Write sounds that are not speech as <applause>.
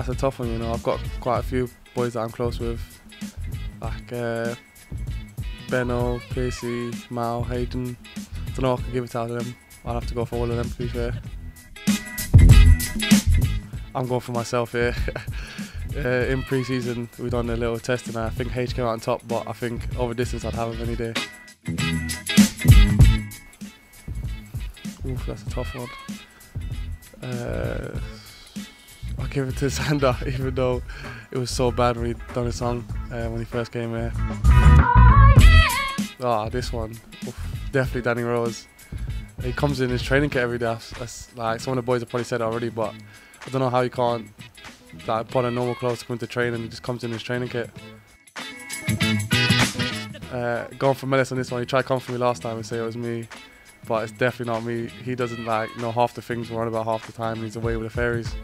That's a tough one, you know. I've got quite a few boys that I'm close with, like uh, Benno, Pacey, Mao, Hayden. Don't know if I can give it out of them. I'll have to go for all of them to be fair. I'm going for myself here. <laughs> uh, in pre-season, we've done a little test and I think H came out on top, but I think over distance I'd have him any day. Oof, that's a tough one. Uh, I'll give it to Xander, <laughs> even though it was so bad when he done his song uh, when he first came here. Ah, this one, Oof, definitely Danny Rose. He comes in his training kit every day. That's, like some of the boys have probably said already, but I don't know how he can't like put on normal clothes to come to training. He just comes in his training kit. Uh, going for Melis on this one. He tried come for me last time and say it was me, but it's definitely not me. He doesn't like know half the things we're on about half the time. He's away with the fairies.